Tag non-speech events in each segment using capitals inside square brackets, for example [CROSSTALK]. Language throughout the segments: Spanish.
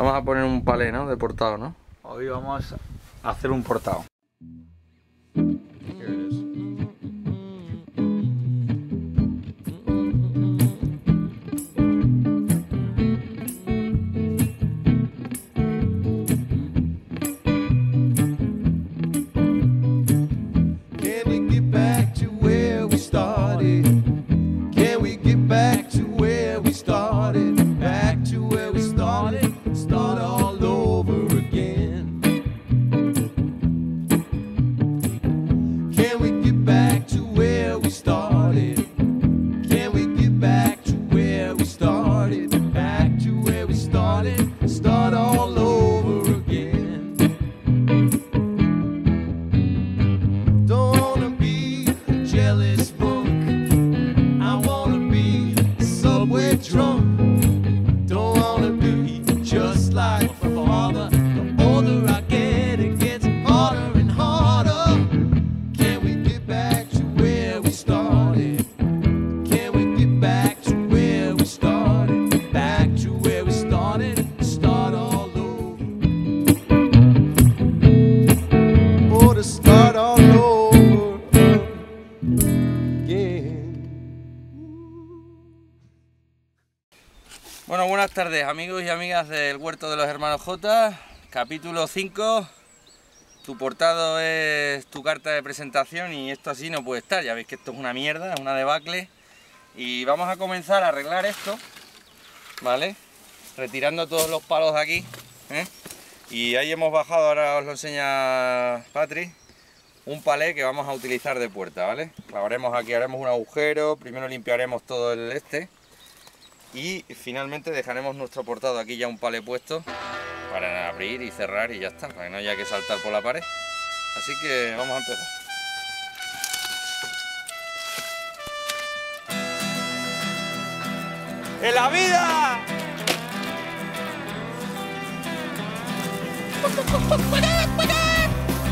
Vamos a poner un palé, ¿no? De portado, ¿no? Hoy vamos a hacer un portado. Start all over again. Bueno, buenas tardes amigos y amigas del Huerto de los Hermanos J, capítulo 5. Tu portado es tu carta de presentación y esto así no puede estar. Ya veis que esto es una mierda, es una debacle. Y vamos a comenzar a arreglar esto, ¿vale? Retirando todos los palos de aquí. ¿eh? Y ahí hemos bajado, ahora os lo enseña Patri, un palé que vamos a utilizar de puerta, ¿vale? Clavaremos aquí, haremos un agujero, primero limpiaremos todo el este y finalmente dejaremos nuestro portado aquí ya un palé puesto para abrir y cerrar y ya está, para que no haya que saltar por la pared. Así que vamos a empezar. ¡En la vida! [LAUGHS]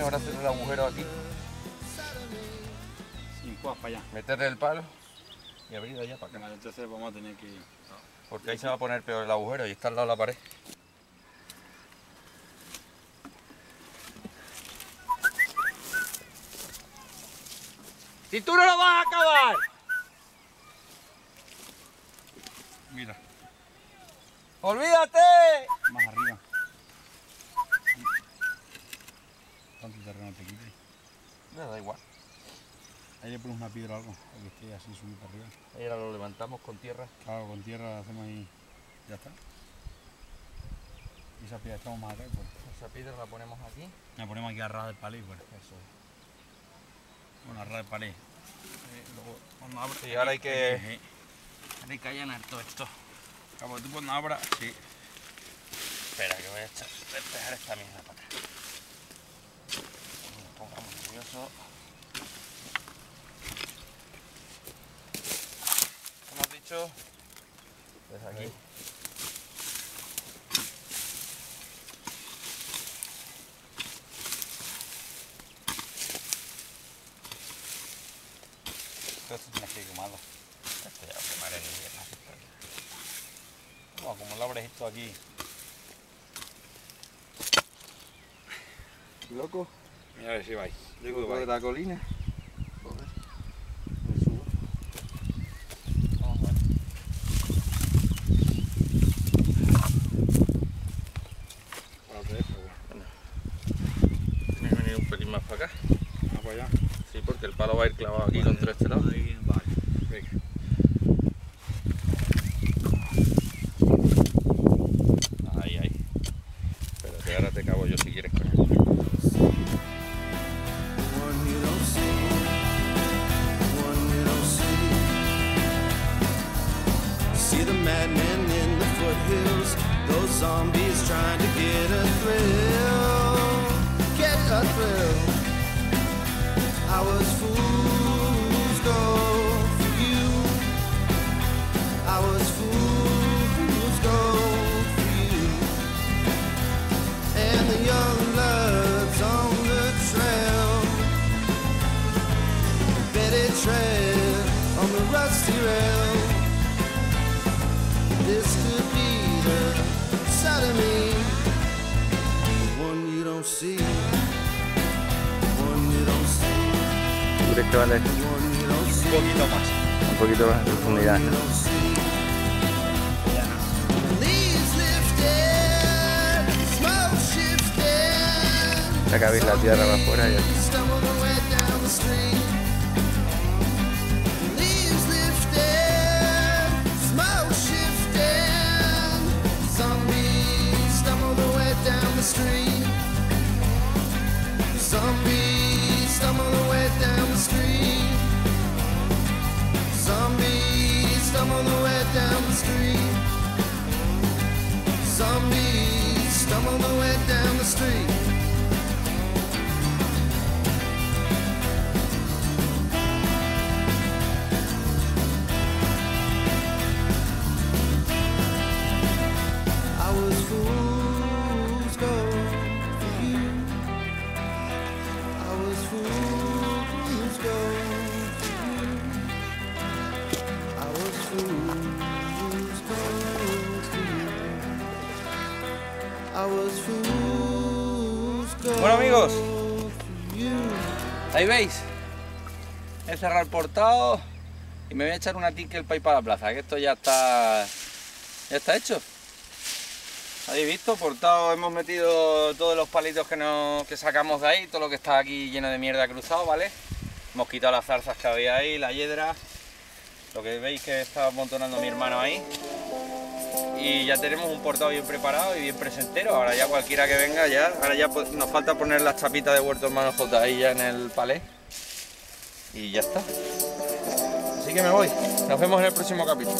Que es mejor hacer el agujero aquí, Sin cuas para allá. meterle el palo y abrir allá para acá. Vale, entonces vamos a tener que... Porque ahí se va a poner peor el agujero y está al lado de la pared. ¡Si tú no lo vas a acabar! Mira, ¡Olvídate! más arriba. ¿Cuánto terreno te quite? No, da igual. Ahí le pones una piedra o algo, para que esté así subido para arriba. Ahí ahora lo levantamos con tierra. Claro, con tierra hacemos ahí. Ya está. Y esa piedra estamos más acá. Pues. Esa piedra la ponemos aquí. La ponemos aquí a ras del palé. Pues. Eso. Bueno, a ras del palé. Eh, luego, cuando abra, Sí, ahora hay que- eh, hay que allanar todo esto. Porque tú cuando abras, sí. Espera, que voy a echar, despejar esta mierda para acá. ¿Qué hemos dicho? Pues aquí. Esto, esto tiene que ir quemado. Esto ya lo quemaré en invierno. Como lo abres esto aquí. Loco, Mira a ver si vais. Digo de la colina. Vamos a ver. Para otra vez, pero bueno. Tienes que venir un pelín más para acá. Vamos para allá. Sí, porque el palo va a ir clavado aquí contra este lado. Ahí, vale. Venga. Foothills, those zombies trying to get a thrill, get a thrill. I was fool's gold for you. I was fool's gold for you. And the young bloods on the trail. Betty tread on the rusty rail. This see. One you don't see. ¿Tú crees que vale. Un poquito más. un poquito más de profundidad? Ya veis la tierra va afuera. Stumbled I was fool's gold for you. I was for you. I was for you. I was Bueno, amigos. Ahí veis. He cerrado el portado y me voy a echar una ticket para ir para la plaza, que esto ya está ya está hecho. Habéis visto, portado, hemos metido todos los palitos que, nos, que sacamos de ahí, todo lo que está aquí lleno de mierda cruzado, ¿vale? Hemos quitado las zarzas que había ahí, la hiedra, lo que veis que está amontonando mi hermano ahí. Y ya tenemos un portado bien preparado y bien presentero. Ahora ya cualquiera que venga ya, ahora ya pues, nos falta poner las chapitas de Huerto Hermano J ahí ya en el palé. Y ya está. Así que me voy. Nos vemos en el próximo capítulo.